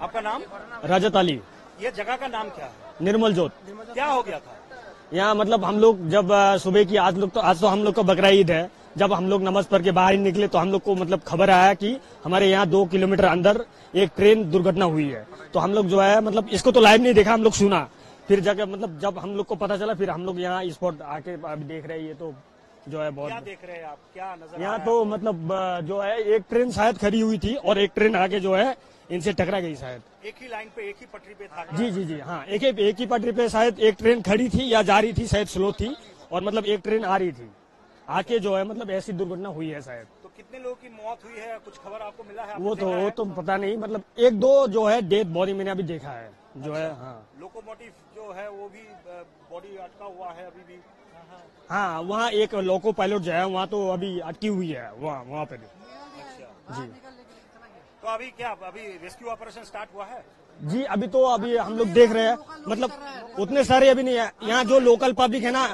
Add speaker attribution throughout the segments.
Speaker 1: आपका नाम?
Speaker 2: रजत अली
Speaker 1: ये जगह का नाम क्या है?
Speaker 2: निर्मल जोत।
Speaker 1: क्या हो गया था?
Speaker 2: यहाँ मतलब हम लोग जब सुबह की आज लोग तो आज तो हम लोग का बकरा ईद है। जब हम लोग नमाज़ पढ़ के बाहर ही निकले तो हम लोग को मतलब खबर आया कि हमारे यहाँ दो किलोमीटर अंदर एक ट्रेन दुर्घटना हुई है। तो हम लोग जो है मतलब इसको तो लाइव नहीं देखा हम लोग सुना। फिर जगह मतलब जब हम लोग को पता चला फिर हम लोग यहाँ स्पॉट आके अभी देख रहे हैं ये तो जो है बहुत क्या
Speaker 1: देख रहे हैं आप? क्या नज़र
Speaker 2: यहाँ तो मतलब जो है एक ट्रेन शायद खड़ी हुई थी और एक ट्रेन आगे जो है इनसे टकरा गई शायद।
Speaker 1: एक ही लाइन पे एक ही पटरी पे था।
Speaker 2: जी जी जी हाँ एक ही एक ही पटरी पे शायद एक ट्रेन खड़ी थी या जा रही थी शायद स्लो थी और मतलब एक ट्रेन आ रही थी। आके जो है मतलब ऐसी दुर्घटना हुई है शायद।
Speaker 1: तो कितने लोगों की मौत हुई है? कुछ खबर आपको मिला है?
Speaker 2: वो तो वो तो पता नहीं मतलब एक दो जो है डेथ बॉडी मैंने अभी देखा है जो है हाँ।
Speaker 1: लोकोमोटिव जो है वो भी बॉडी अटका हुआ है अभी भी।
Speaker 2: हाँ वहाँ एक लोको पायलट जो है वहाँ तो अभी अटकी हुई है वहाँ वहाँ पे भी।
Speaker 1: अच्छा।
Speaker 2: जी।
Speaker 1: तो अभी क्या अभी रेस्क्यू ऑपरेशन स्टार्ट हुआ है?
Speaker 2: जी अभी तो अभी हम लोग देख रहे हैं। मतलब उतने सारे अभी नहीं है। यहाँ जो लोकल पब्लिक है ना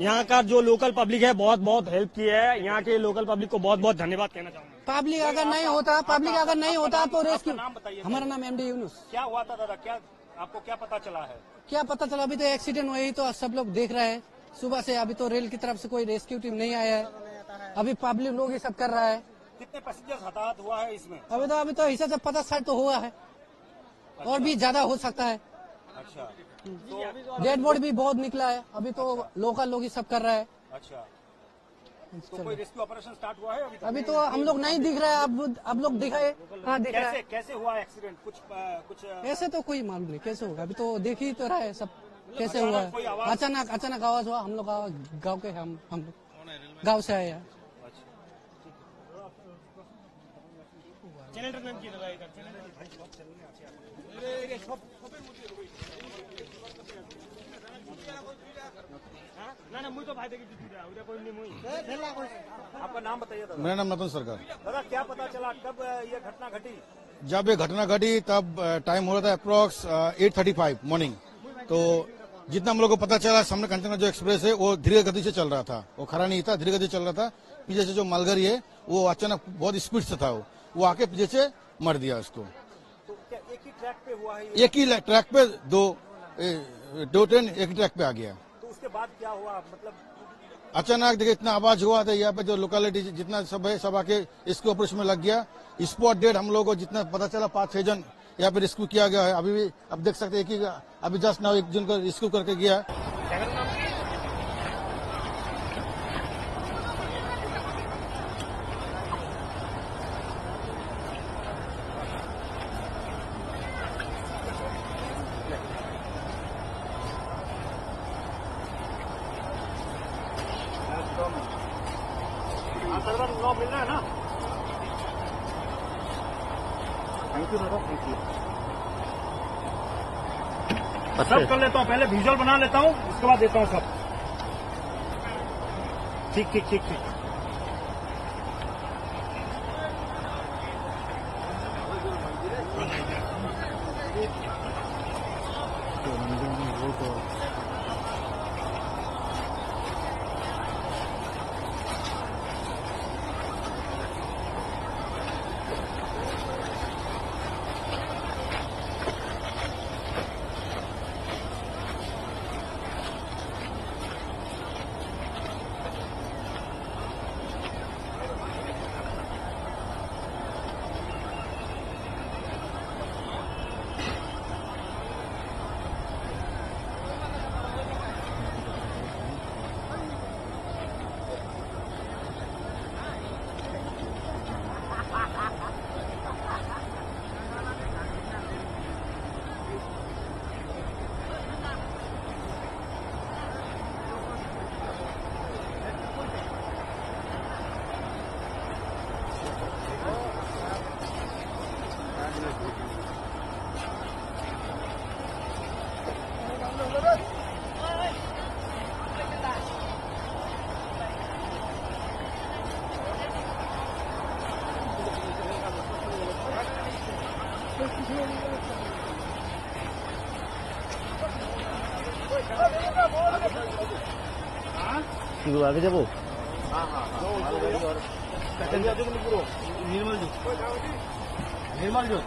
Speaker 2: यहाँ का जो लोकल पब्लिक है बहुत बहुत हेल्प की है। यहाँ के लोकल पब्लिक को बहुत बहुत धन्यवाद कहना चाहूँगा।
Speaker 3: पब्लिक अगर नहीं होता पब्लिक अगर नहीं होता तो रेस्क्यू
Speaker 1: नाम बताइए।
Speaker 3: हमारा नाम एमडी यूनुस
Speaker 1: क्या हुआ था दादा? क्या आपको क्या पता चला है?
Speaker 3: क्या पता चला? अभी तो एक्सीडेंट हुई तो सब लोग देख रहे हैं। सुबह से अभी तो रेल की तरफ़ से कोई रेस्क्यू टीम नहीं आया है। अभी पब्लिक लोग ही सब कर रहा है।
Speaker 1: कितने पैसेंजर्स हताहत हुआ है इसमें?
Speaker 3: अभी तो अभी तो हिसाब से पचास साठ तो हुआ है। अच्छा। और भी ज़्यादा हो सकता है।
Speaker 1: अच्छा।
Speaker 3: डेड बॉडी भी बहुत निकला है। अभी तो अच्छा। लोकल लोग ही सब कर रहा है।
Speaker 1: अच्छा। तो कोई रेस्क्यू ऑपरेशन स्टार्ट हुआ है अभी तक?
Speaker 3: अभी तो हम लोग नहीं दिख रहा है। अब अब लोग दिखाए हाँ। दिख रहा
Speaker 1: कैसे
Speaker 3: है।
Speaker 1: कैसे हुआ एक्सीडेंट कुछ कुछ
Speaker 3: ऐसे तो कोई मालूम नहीं। कैसे होगा? अभी तो देख ही तो रहा है सब। कैसे हुआ? है अचानक अचानक आवाज़ हुआ? हम लोग गाँव के हम हम लोग गाँव से आए हैं।
Speaker 1: आपका नाम बताइए
Speaker 4: मेरा नाम नतन सरकार।
Speaker 1: दादा क्या पता चला कब ये घटना घटी?
Speaker 4: जब ये घटना घटी तब टाइम हो रहा था approx eight thirty five morning तो जितना हम लोग को पता चला सामने कंटेनर जो एक्सप्रेस है वो धीरे गति से चल रहा था। वो खड़ा नहीं था धीरे गति से चल रहा था। पीछे से जो मालगाड़ी है वो अचानक बहुत स्पीड से था वो। वो आके पीछे से मर दिया उसको।
Speaker 1: तो एक ही ट्रैक पे हुआ है
Speaker 4: एक ही ट्रैक पे दो दो ट्रेन एक ही ट्रैक पे आ गया।
Speaker 1: तो उसके बाद क्या हुआ? मतलब
Speaker 4: अचानक देखिए इतना आवाज़ हुआ था यहाँ पे जो लोकेलिटी जितना सब है सब आके इसके ऑपरेशन में लग गया। स्पॉट डेट हम लोगों को जितना पता चला पाँच छह जन यहाँ पे रेस्क्यू किया गया है। अभी भी अब देख सकते हैं ही अभी जस्ट नाउ एक जन को रेस्क्यू करके गया
Speaker 1: हाँ, सर्वर नौ मिल रहा है ना यू सब कर लेता हूँ पहले विजुअल बना लेता हूँ उसके बाद देता हूँ सब। ठीक ठीक ठीक ठीक।
Speaker 2: শুরু আগে যাবো
Speaker 5: নির্মল জোত নির্মল জোত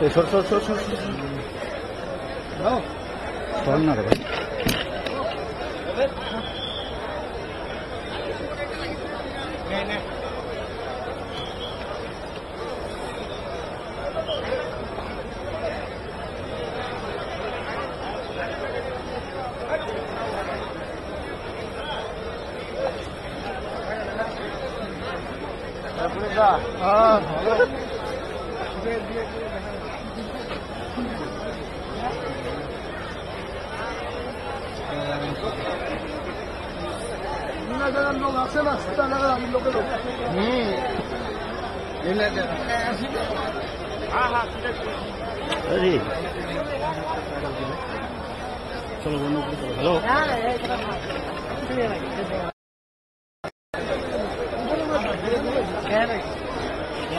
Speaker 5: Este, sor, sor, sor, sor. No. Torna, a. জায়গার লোক আছে না সেটা জায়গার আমি লোকের চলো বন্ধু হ্যালো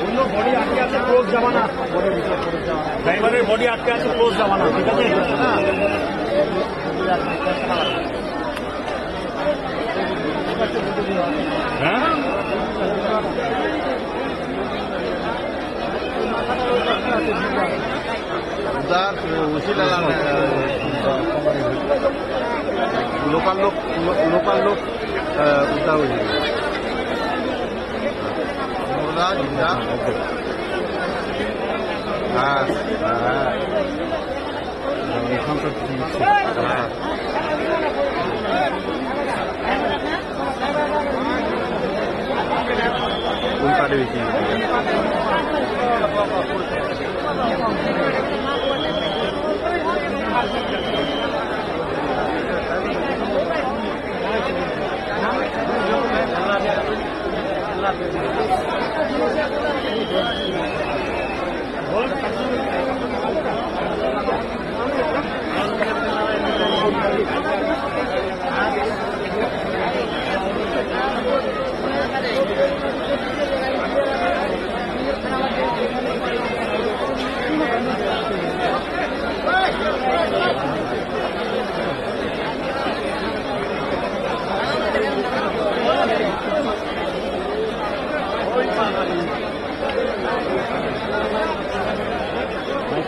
Speaker 5: অন্য
Speaker 1: বডি আটকে আছে ক্লোজ যাবা না ড্রাইভারের বডি আটকে আছে ক্লোজ যাবা না, ঠিক আছে? হ্যাঁ?
Speaker 5: उधर उसी लगा लोकल लोग लोकल लोग उधर हो जाएंगे मुर्गा जिंदा हाँ हाँ हाँ Thank you.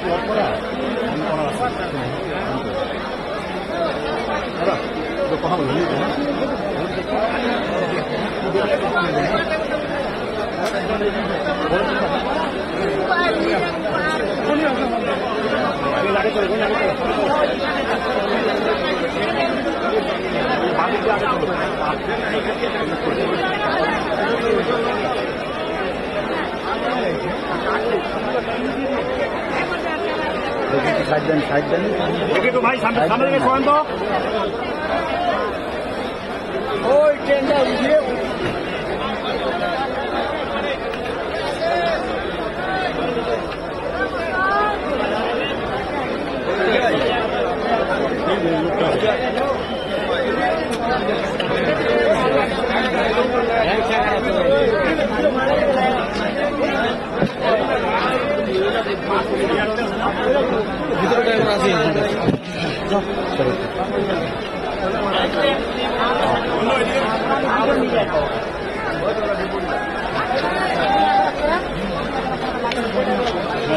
Speaker 5: keluar korang Dan korang rasa Ada. Korang Korang দেন সাইড দেন
Speaker 1: দেখি তো ভাই সামনে সামনে থেকে সরান তো
Speaker 5: ওই ট্রেনটা উঠিয়ে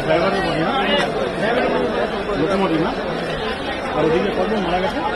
Speaker 5: ড্রাইভার বডি না? মোটামুটি না? আর ওদিকে কত মারা গেছে?